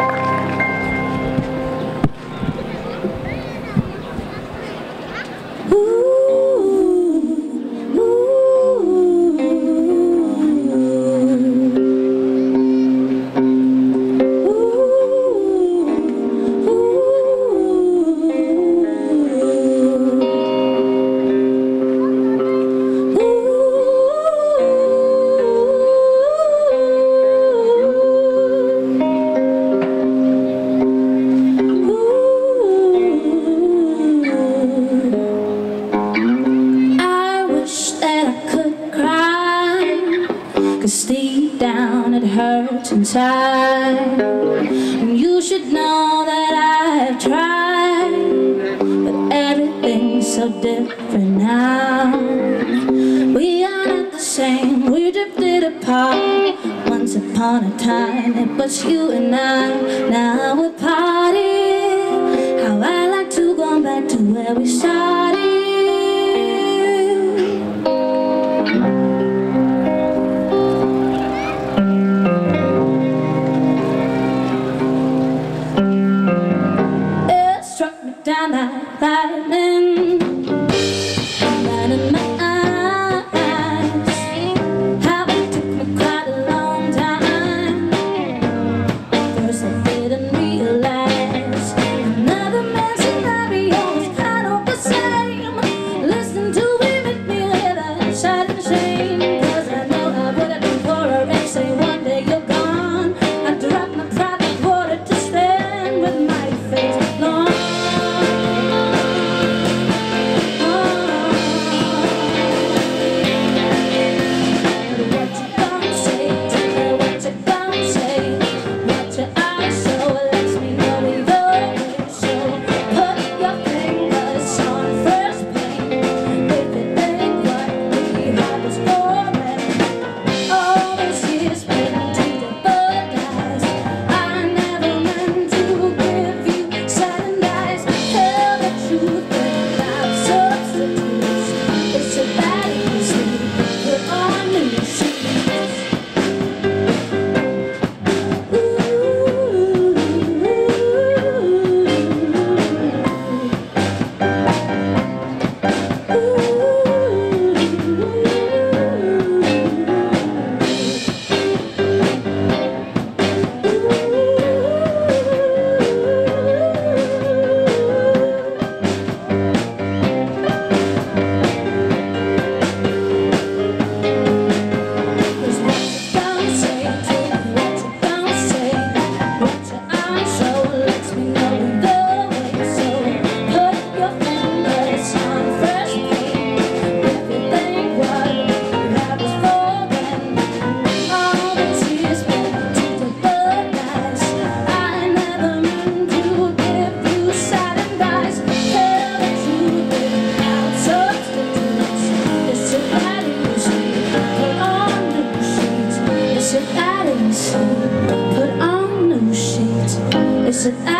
Cause hurts inside. And you should know that I have tried But everything's so different now. We are not the same, we drifted apart Once upon a time. It was you and I Now we're partying How I like to go back to where we started down that lightning. that I